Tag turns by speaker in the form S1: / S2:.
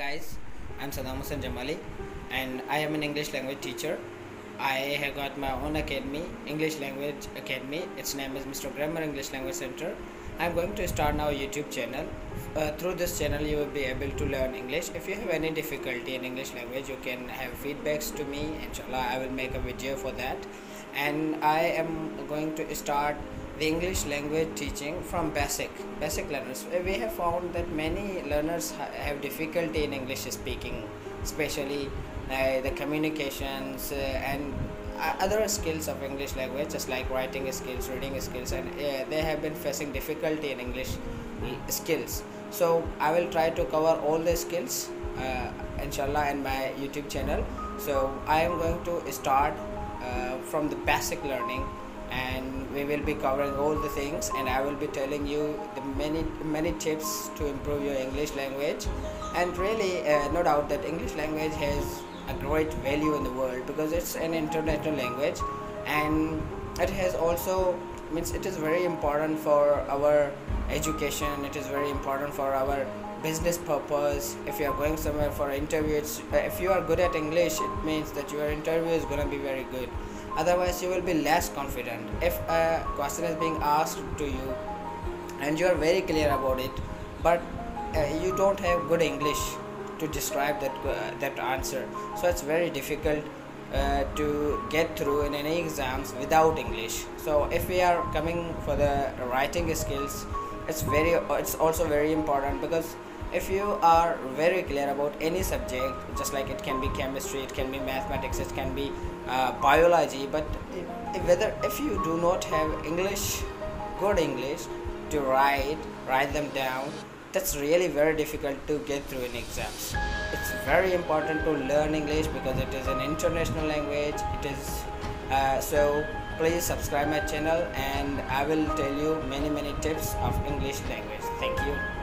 S1: guys i'm Saddam hussein Jamali and I am an English language teacher. I have got my own academy English language academy. Its name is Mr. Grammar English Language Center. I'm going to start now YouTube channel. Uh, through this channel you will be able to learn English. If you have any difficulty in English language you can have feedbacks to me. Inshallah I will make a video for that. And I am going to start the English language teaching from basic basic learners. We have found that many learners ha have difficulty in English speaking especially uh, the communications uh, and uh, other skills of English language just like writing skills reading skills and uh, they have been facing difficulty in English skills. So I will try to cover all the skills uh, inshallah in my YouTube channel. So I am going to start uh, from the basic learning and we will be covering all the things and I will be telling you the many many tips to improve your English language. And really uh, no doubt that English language has a great value in the world because it's an international language. And it has also means it is very important for our education. It is very important for our business purpose. If you are going somewhere for an interview it's, uh, if you are good at english it means that your interview is going to be very good otherwise you will be less confident. If a question is being asked to you and you are very clear about it but uh, you don't have good english to describe that uh, that answer. So it's very difficult uh, to get through in any exams without english. So if we are coming for the writing skills it's very it's also very important because if you are very clear about any subject just like it can be chemistry it can be mathematics it can be uh, biology but if, whether if you do not have english good english to write write them down that's really very difficult to get through in exams. It's very important to learn english because it is an international language it is uh, so please subscribe my channel and i will tell you many many tips of english language. Thank you